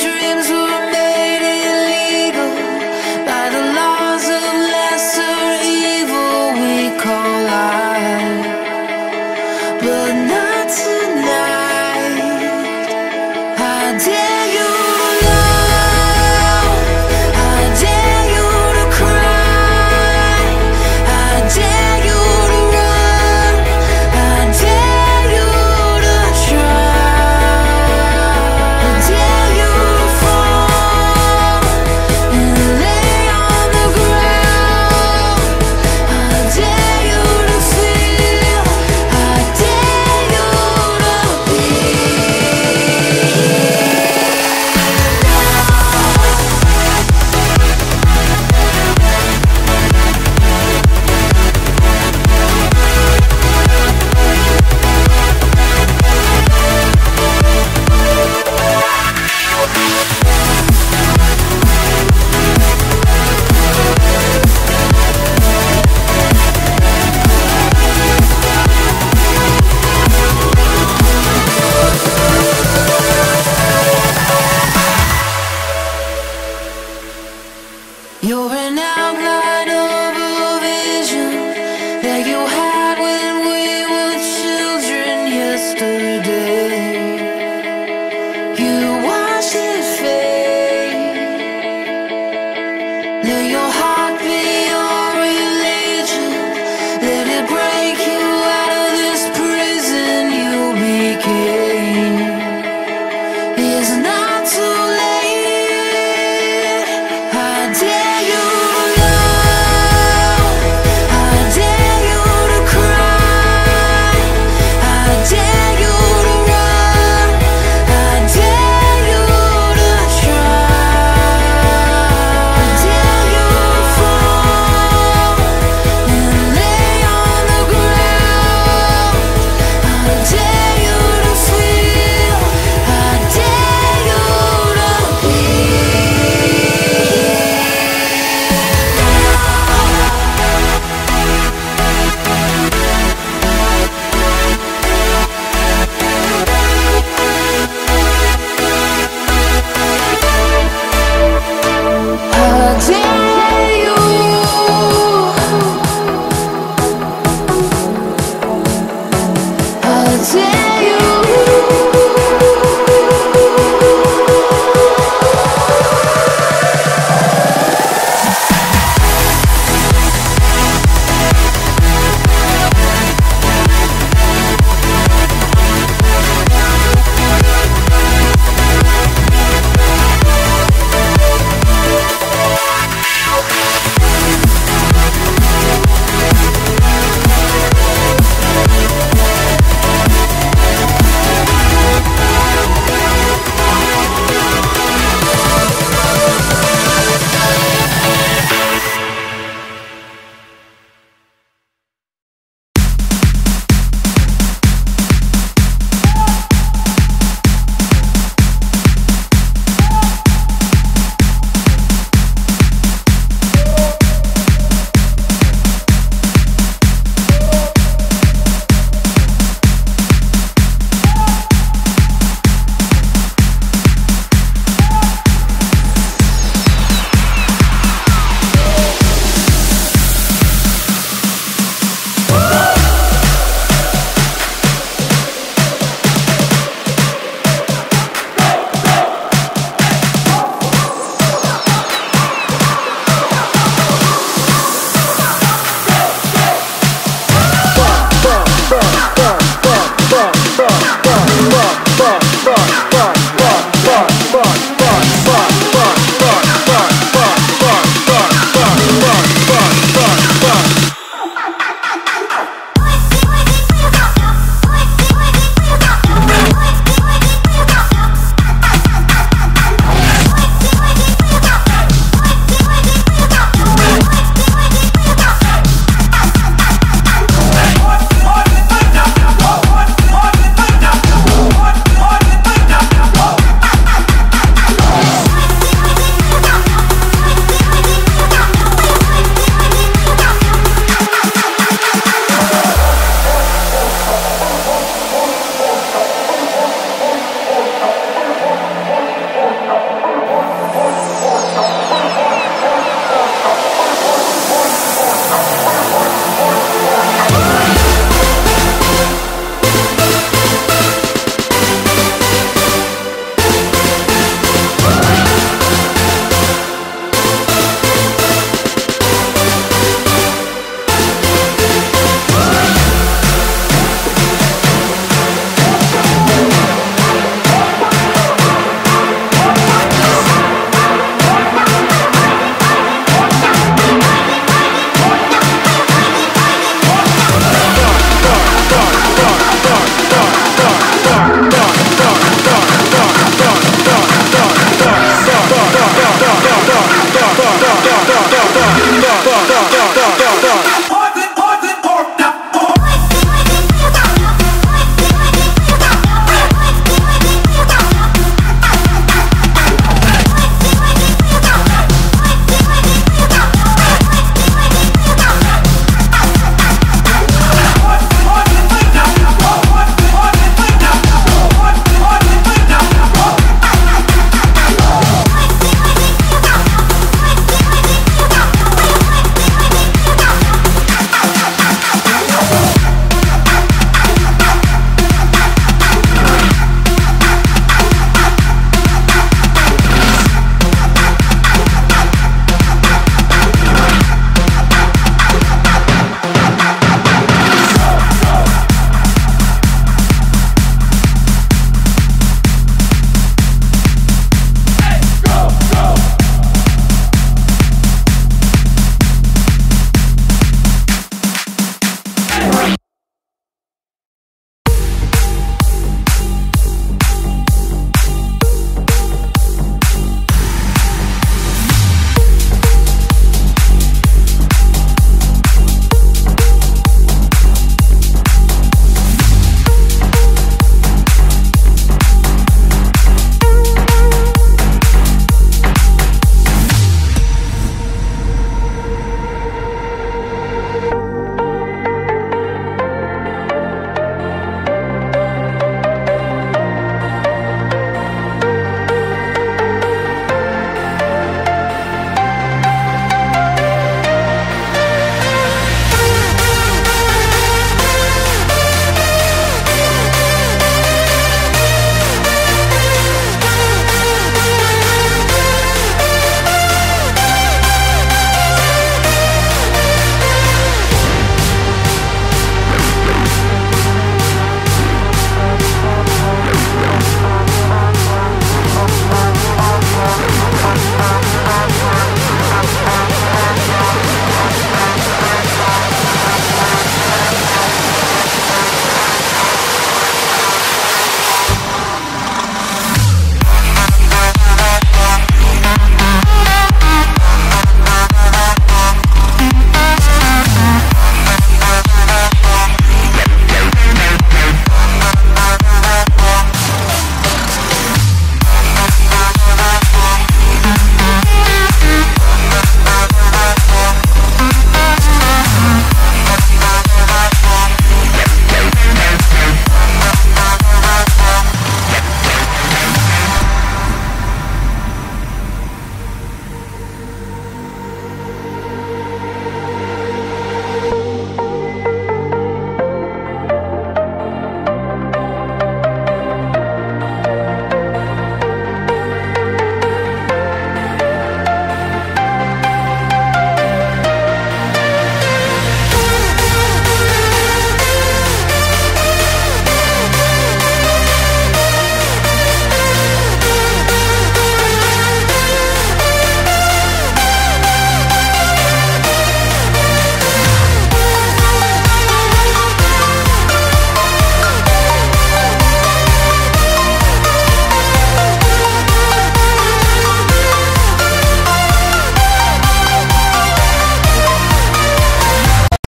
dreams